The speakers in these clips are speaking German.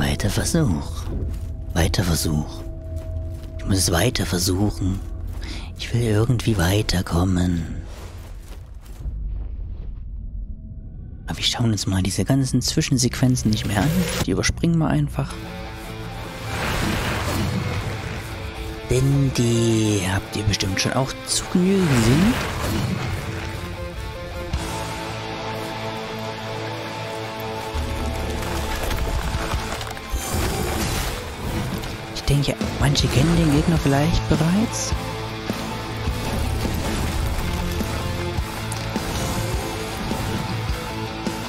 weiter Versuch. Weiter Versuch. Ich muss es weiter versuchen. Ich will irgendwie weiterkommen. Aber wir schauen uns mal diese ganzen Zwischensequenzen nicht mehr an. Die überspringen wir einfach. Denn die habt ihr bestimmt schon auch zu Genüge gesehen. Manche kennen den Gegner vielleicht bereits.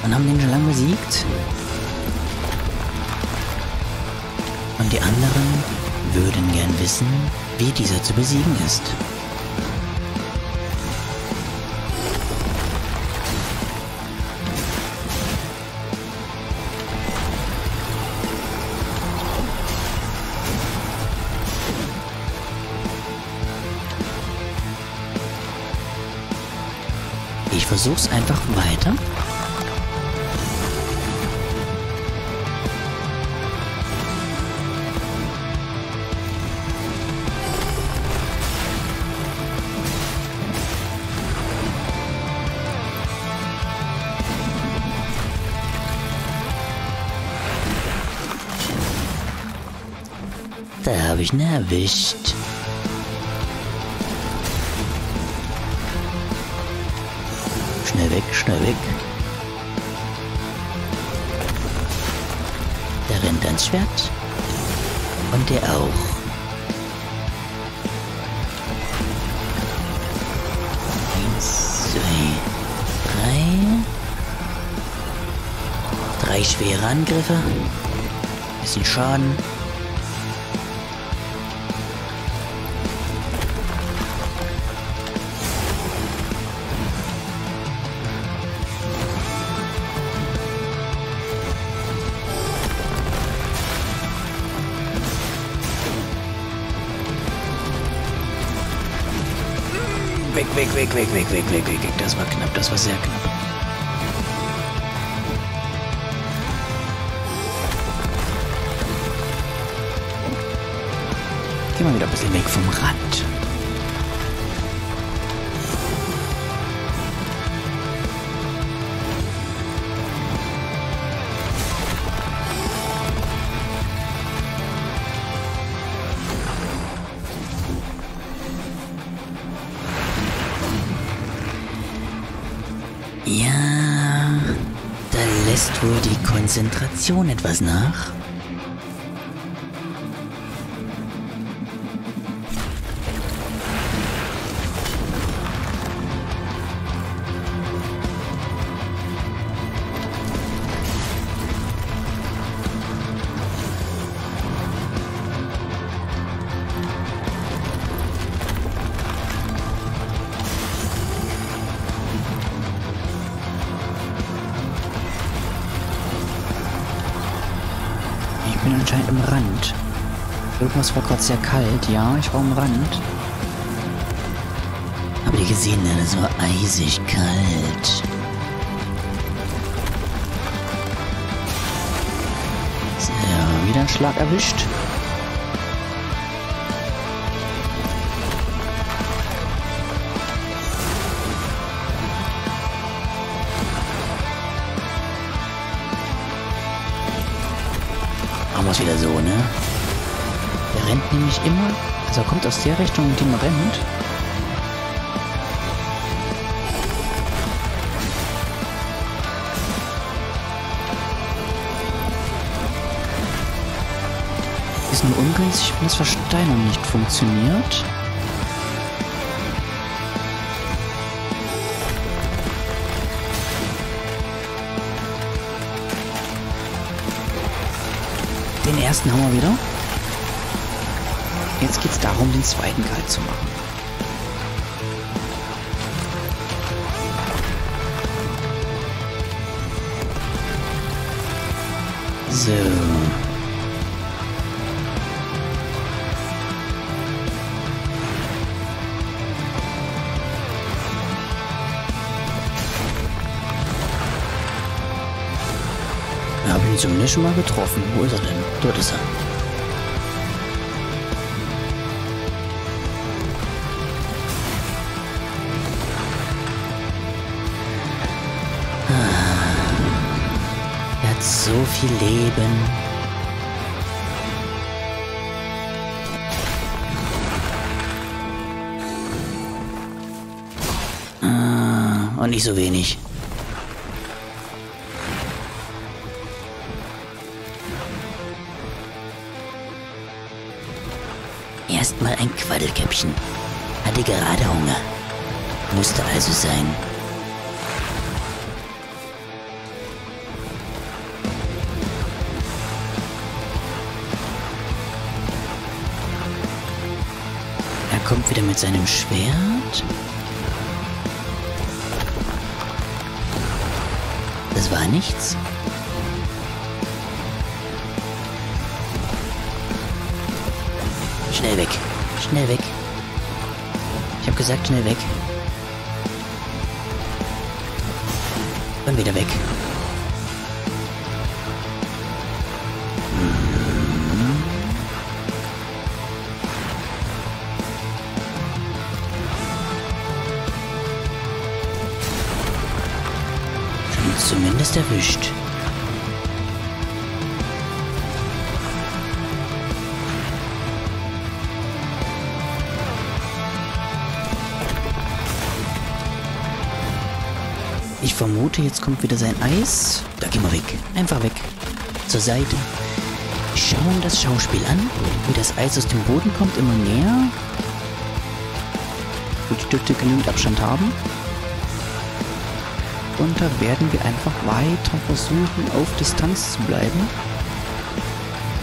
Und haben den schon lange besiegt. Und die anderen würden gern wissen, wie dieser zu besiegen ist. Versuch's einfach weiter. Da habe ich ihn erwischt. Schnell weg. Der rennt ans Schwert. Und der auch. Eins, zwei, drei. Drei schwere Angriffe. Bisschen Schaden. weg, weg, weg, weg, weg, weg, weg. Das war knapp, das war sehr knapp. Geh mal wieder ein bisschen weg vom Rand. Wohl die Konzentration etwas nach. Anscheinend im Rand. Irgendwas war gerade sehr kalt, ja, ich war am Rand. Habt ihr gesehen, es war eisig kalt. So, wieder ein Schlag erwischt. Nämlich immer, also er kommt aus der Richtung, in die man rennt. Ist nur ungünstig, wenn das Versteinern nicht funktioniert. Den ersten haben wir wieder. Jetzt geht's darum, den zweiten kalt zu machen. So. Ja, bin zumindest schon mal getroffen. Wo ist er denn? Dort ist er. So viel Leben. Ah, Und nicht so wenig. Erstmal ein Quaddelkäppchen. Hatte gerade Hunger. Musste also sein. Mit seinem Schwert. Das war nichts. Schnell weg. Schnell weg. Ich habe gesagt, schnell weg. Dann wieder weg. Zumindest erwischt. Ich vermute, jetzt kommt wieder sein Eis. Da gehen wir weg. Einfach weg. Zur Seite. Schauen das Schauspiel an, wie das Eis aus dem Boden kommt, immer näher. Die dürfte genügend Abstand haben. Da werden wir einfach weiter versuchen, auf Distanz zu bleiben.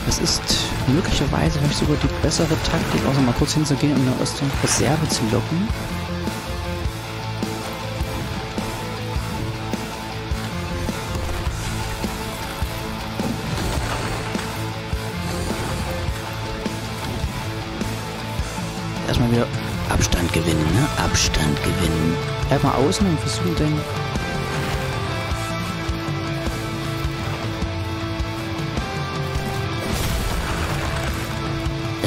Das ist möglicherweise vielleicht sogar die bessere Taktik, außer mal kurz hinzugehen und eine aus der Reserve zu locken. erstmal wieder Abstand gewinnen, ne? Abstand gewinnen. Bleib mal außen und versuchen den.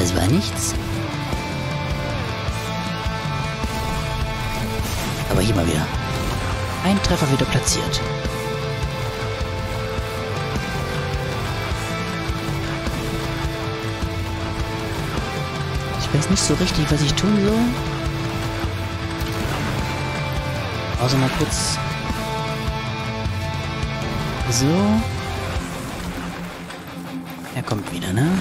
Das war nichts. Aber hier mal wieder. Ein Treffer wieder platziert. Ich weiß nicht so richtig, was ich tun soll. Außer mal kurz. So. Er kommt wieder, ne?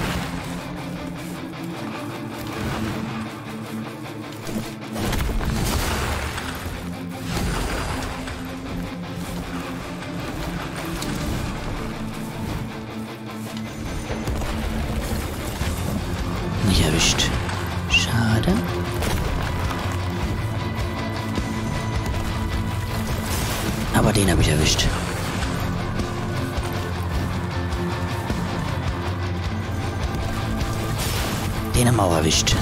Wir auch erwischt.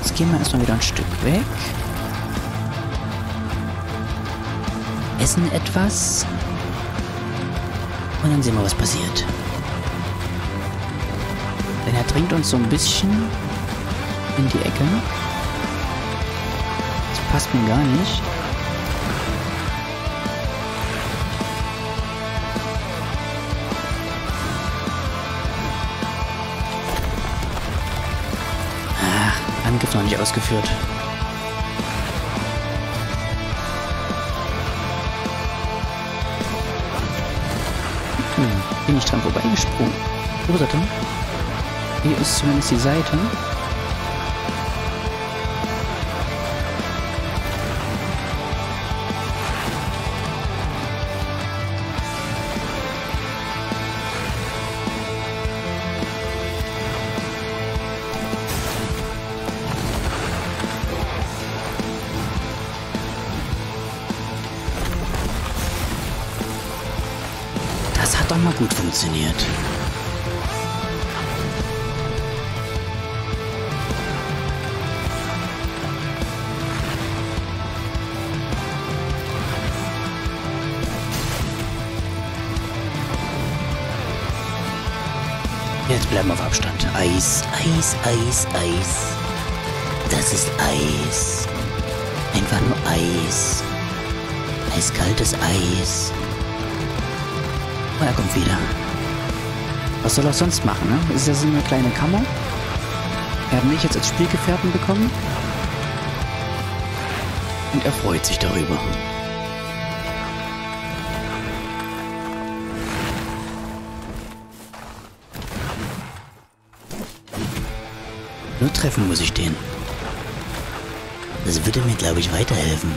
Jetzt gehen wir erstmal wieder ein Stück weg. Essen etwas. Und dann sehen wir, was passiert. Denn er drängt uns so ein bisschen in die Ecke. Das passt mir gar nicht. Noch nicht ausgeführt. Hm, bin ich dran vorbeigesprungen. Wo ist er denn? Hier ist zumindest die Seite. funktioniert. Jetzt bleiben wir auf Abstand. Eis, Eis, Eis, Eis. Das ist Eis. Einfach nur Eis. Eiskaltes Eis. Oh, er kommt wieder. Was soll er sonst machen, ne? Das ist ja so eine kleine Kammer. Er hat mich jetzt als Spielgefährten bekommen. Und er freut sich darüber. Nur treffen muss ich den. Das würde mir, glaube ich, weiterhelfen.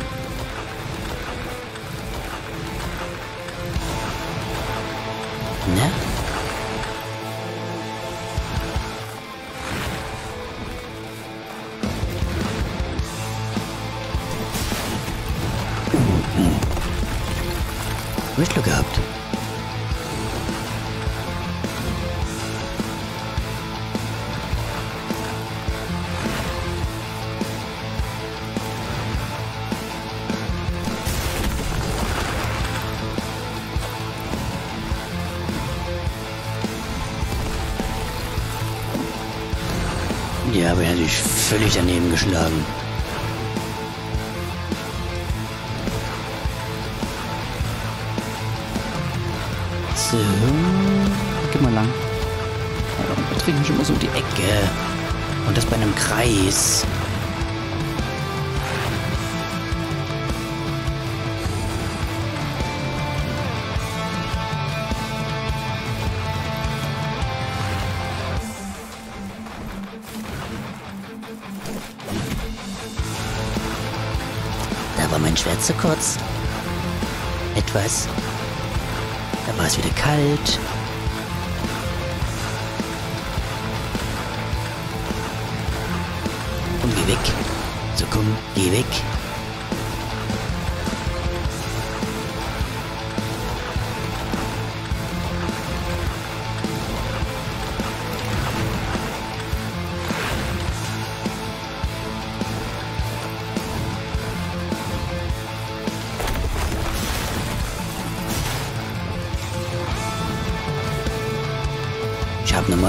Habe ich natürlich völlig daneben geschlagen. So. Geh mal lang. Wir trinken schon mal so die Ecke. Ecke. Und das bei einem Kreis. Da war mein Schwert zu kurz. Etwas. Da war es wieder kalt. Und geh weg. So komm, geh weg.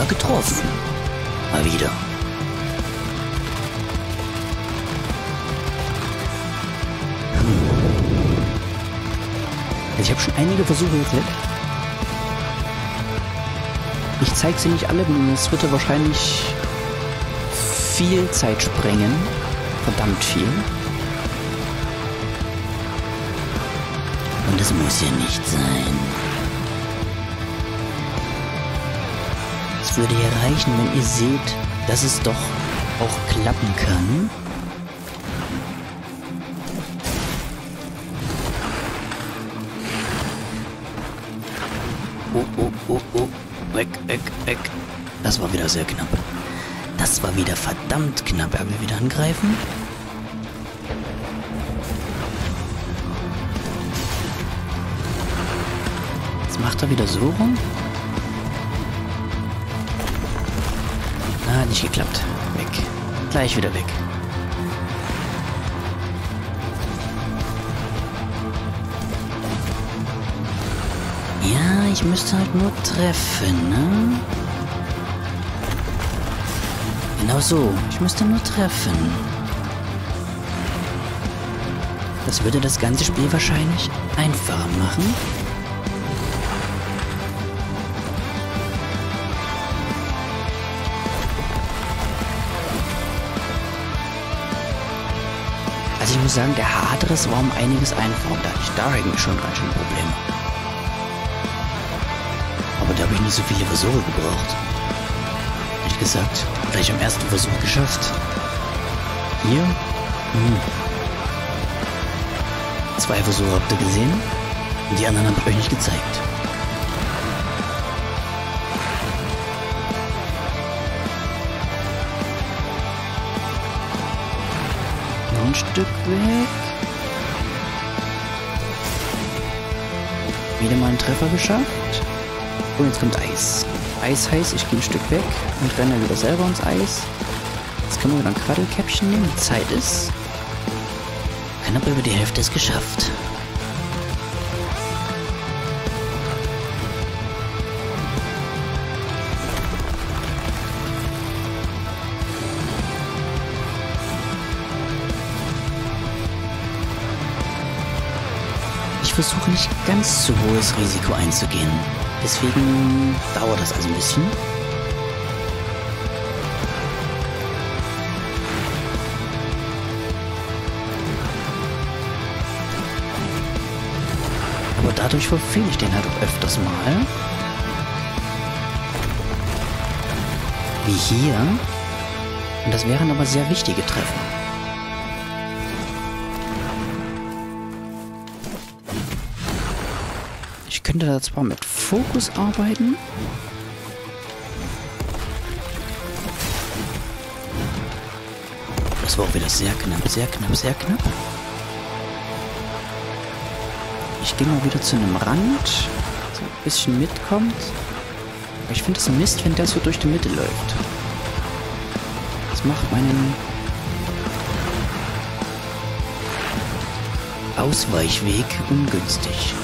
Getroffen. Mal wieder. Ich habe schon einige Versuche gesetzt. Ich zeige sie nicht alle, denn es wird ja wahrscheinlich viel Zeit sprengen. Verdammt viel. Und es muss ja nicht sein. Würde ja reichen, wenn ihr seht, dass es doch auch klappen kann. Oh, oh, oh, oh. Weg, weg, weg. Das war wieder sehr knapp. Das war wieder verdammt knapp. Er will wieder angreifen. Jetzt macht er wieder so rum. Nicht geklappt. Weg. Gleich wieder weg. Ja, ich müsste halt nur treffen, ne? Genau so. Ich müsste nur treffen. Das würde das ganze Spiel wahrscheinlich einfacher machen. Muss sagen, der Hades war um einiges einfacher. Da hatte ich eigentlich schon ganz schön Probleme. Aber da habe ich nicht so viele Versuche gebraucht. Ehrlich gesagt, gleich am ersten Versuch geschafft. Hier, Zwei Versuche habt ihr gesehen. Und die anderen habe ich euch nicht gezeigt. Stück weg. Wieder mal einen Treffer geschafft. Und jetzt kommt Eis. Eis heißt, ich gehe ein Stück weg und renne wieder selber ins Eis. Jetzt können wir wieder ein Quaddelkäppchen nehmen. Die Zeit ist. Knapp über die Hälfte ist geschafft. Versuche nicht ganz so hohes Risiko einzugehen. Deswegen dauert das also ein bisschen. Aber dadurch verfehle ich den halt auch öfters mal. Wie hier. Und das wären aber sehr wichtige Treffer. Könnte da zwar mit Fokus arbeiten. Das war auch wieder sehr knapp, sehr knapp, sehr knapp. Ich gehe mal wieder zu einem Rand, so ein bisschen mitkommt. Aber ich finde es Mist, wenn der so durch die Mitte läuft. Das macht meinen Ausweichweg ungünstig.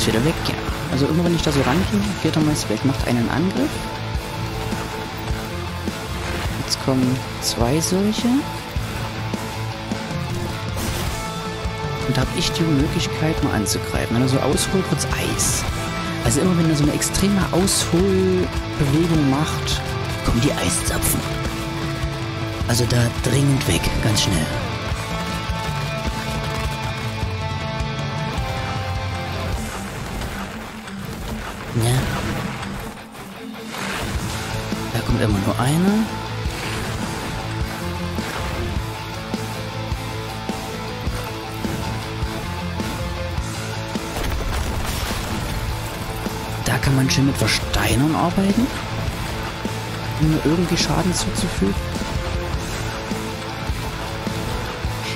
Gehst wieder weg, ja. Also immer wenn ich da so rangehe, geht er meist weg, macht einen Angriff. Jetzt kommen zwei solche. Und da habe ich die Möglichkeit, mal anzugreifen. Wenn er so ausholt, wird's Eis. Also immer wenn er so eine extreme Ausholbewegung macht, kommen die Eiszapfen. Also da dringend weg, ganz schnell. Ja. Da kommt immer nur einer. Da kann man schön mit Versteinern arbeiten, um mir irgendwie Schaden zuzufügen.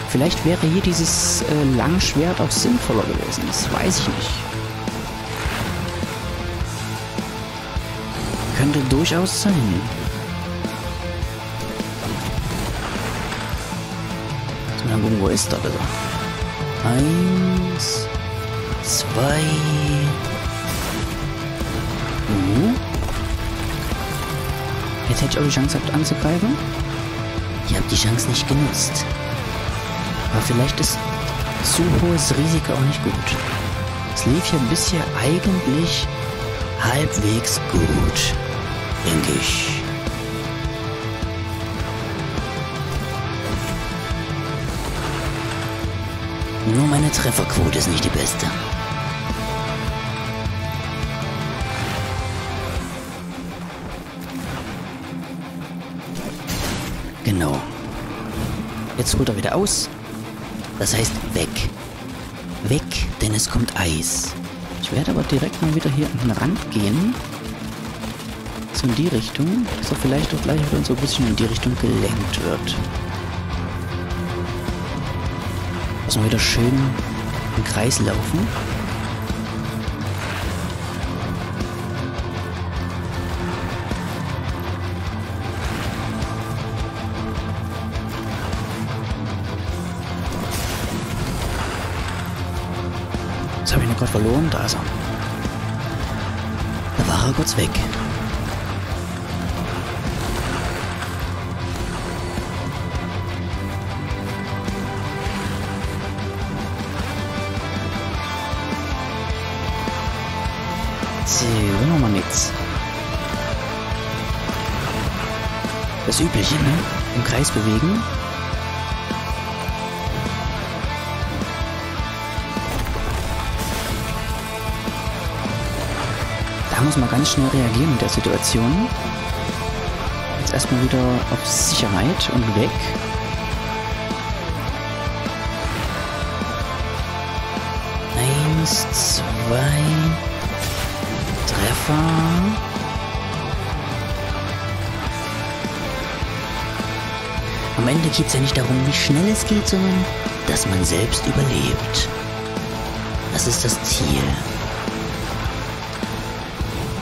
Vielleicht wäre hier dieses äh, Langschwert auch sinnvoller gewesen. Das weiß ich nicht. Könnte durchaus sein. Mal gucken, wo ist er bitte? Eins, zwei. Uh. Jetzt hätte ich auch die Chance gehabt anzugreifen. Ich habe die Chance nicht genutzt. Aber vielleicht ist zu hohes Risiko auch nicht gut. Es lief hier bisher eigentlich halbwegs gut, denke ich. Nur meine Trefferquote ist nicht die beste. Genau. Jetzt holt er wieder aus. Das heißt weg. Weg, denn es kommt Eis. Ich werde aber direkt mal wieder hier an den Rand gehen. So in die Richtung, dass er vielleicht auch gleich wieder so ein bisschen in die Richtung gelenkt wird. Dass wir wieder schön im Kreis laufen. Jetzt habe ich ihn gerade verloren. Da ist er. Da war er kurz weg. Das Übliche, ne? Im Kreis bewegen. Da muss man ganz schnell reagieren in der Situation. Jetzt erstmal wieder auf Sicherheit und weg. Eins, zwei, Treffer. Am Ende geht es ja nicht darum, wie schnell es geht, sondern dass man selbst überlebt. Das ist das Ziel.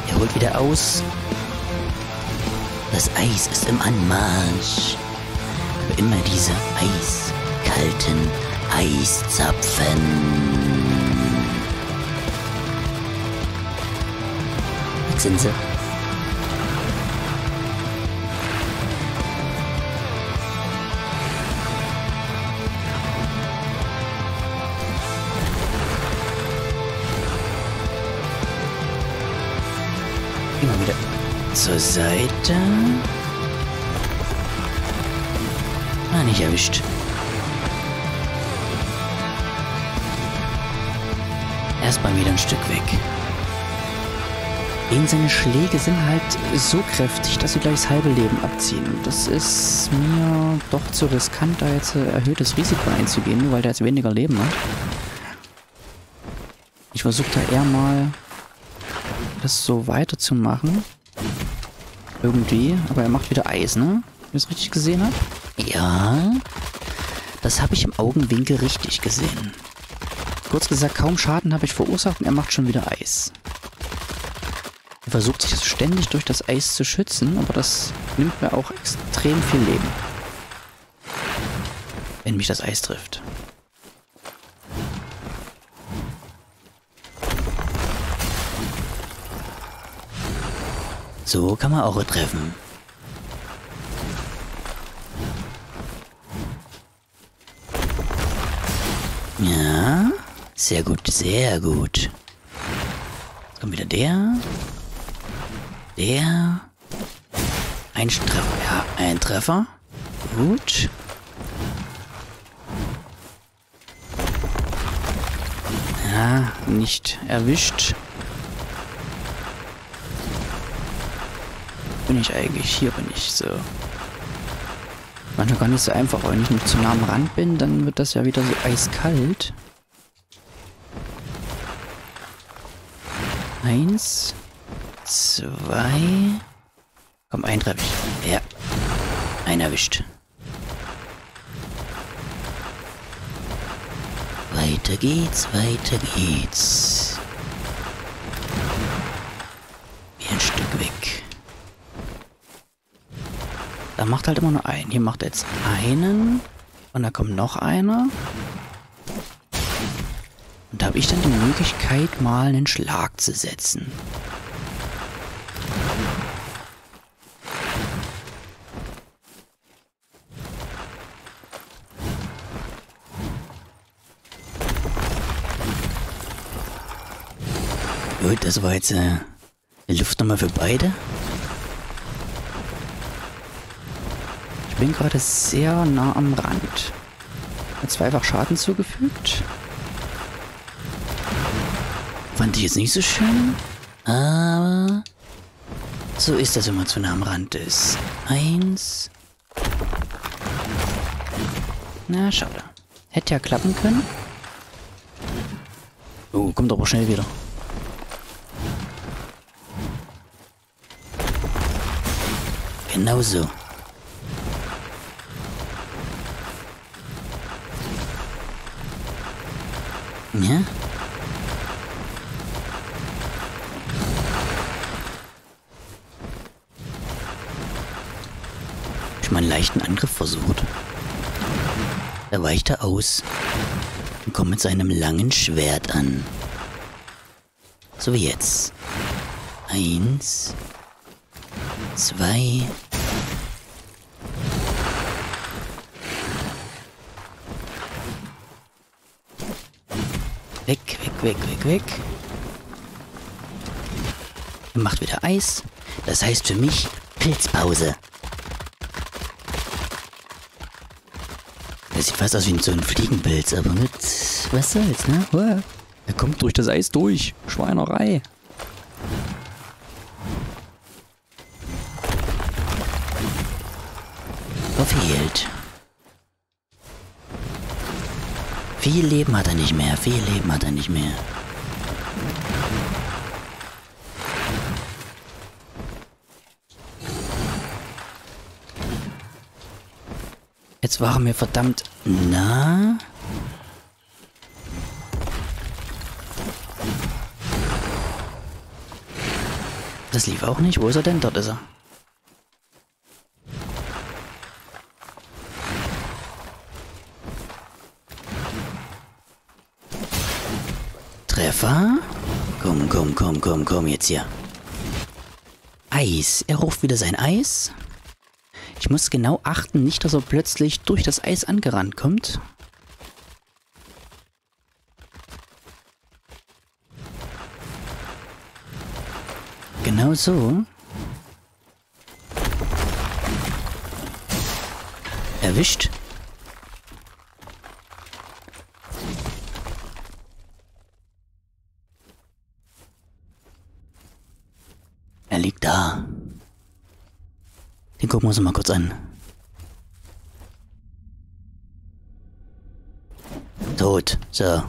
Er holt wieder aus. Das Eis ist im Anmarsch. Aber immer diese eiskalten Eiszapfen. Jetzt sind sie Immer wieder zur Seite. Ah, nicht erwischt. Erstmal wieder ein Stück weg. Eben seine Schläge sind halt so kräftig, dass sie gleich das halbe Leben abziehen. Das ist mir doch zu riskant, da jetzt erhöhtes Risiko einzugehen, nur weil der jetzt weniger Leben hat. Ich versuche da eher mal das so weiterzumachen. Irgendwie. Aber er macht wieder Eis, ne? Wenn ich es richtig gesehen habe. Ja, das habe ich im Augenwinkel richtig gesehen. Kurz gesagt, kaum Schaden habe ich verursacht und er macht schon wieder Eis. Er versucht sich ständig durch das Eis zu schützen, aber das nimmt mir auch extrem viel Leben. Wenn mich das Eis trifft. So kann man auch treffen. Ja, sehr gut, sehr gut. Kommt wieder der. Der. Ein Treffer, ja, ein Treffer. Gut. Ja, nicht erwischt. Bin ich eigentlich? Hier bin ich so. Manchmal gar nicht so einfach, wenn ich nicht zu nah am Rand bin, dann wird das ja wieder so eiskalt. Eins, zwei. Komm, ein treffe ich. Ja. Ein erwischt. Weiter geht's, weiter geht's. Wie ein Stück weg. Da macht halt immer nur einen. Hier macht er jetzt einen. Und da kommt noch einer. Und da habe ich dann die Möglichkeit, mal einen Schlag zu setzen. Gut, das war jetzt äh, eine Luftnummer für beide. Bin gerade sehr nah am Rand. Hat zweifach Schaden zugefügt. Fand ich jetzt nicht so schön. Aber so ist das, wenn man zu nah am Rand ist. Eins. Na, schade. Hätte ja klappen können. Oh, kommt aber schnell wieder. Genau so. Ja? Ich mal einen leichten Angriff versucht. Da weicht er aus und kommt mit seinem langen Schwert an. So wie jetzt. Eins, zwei, Weg, weg, weg. Macht wieder Eis. Das heißt für mich Pilzpause. Das sieht fast aus wie so ein Fliegenpilz, aber mit was soll's, ne? Er kommt durch das Eis durch. Schweinerei. Verfehlt. Viel Leben hat er nicht mehr, viel Leben hat er nicht mehr. Jetzt war er mir verdammt nah. Das lief auch nicht. Wo ist er denn? Dort ist er. Treffer? Komm, komm, komm, komm, jetzt hier. Eis. Er ruft wieder sein Eis. Ich muss genau achten, nicht, dass er plötzlich durch das Eis angerannt kommt. Genau so. Erwischt. Er liegt da. Den gucken wir uns mal kurz an. Tot. So.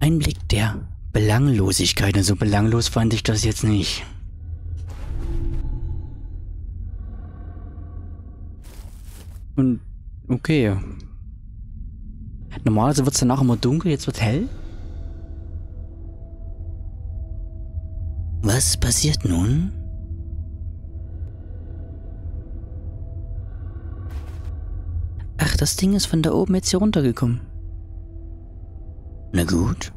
Ein Blick der Belanglosigkeit. Und so belanglos fand ich das jetzt nicht. Und okay. Normalerweise wird es danach immer dunkel, jetzt wird hell. Was passiert nun? Das Ding ist von da oben jetzt hier runtergekommen. Na gut.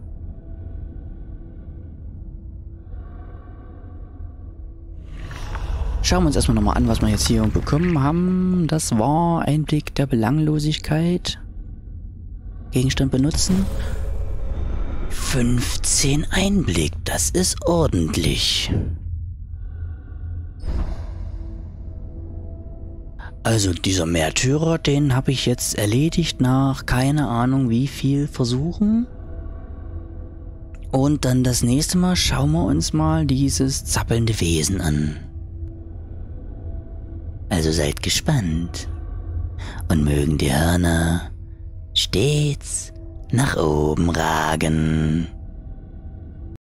Schauen wir uns erstmal nochmal an, was wir jetzt hier bekommen haben. Das war Einblick der Belanglosigkeit. Gegenstand benutzen. 15 Einblick, das ist ordentlich. Also dieser Märtyrer, den habe ich jetzt erledigt nach keine Ahnung wie viel Versuchen. Und dann das nächste Mal schauen wir uns mal dieses zappelnde Wesen an. Also seid gespannt und mögen die Hörner stets nach oben ragen.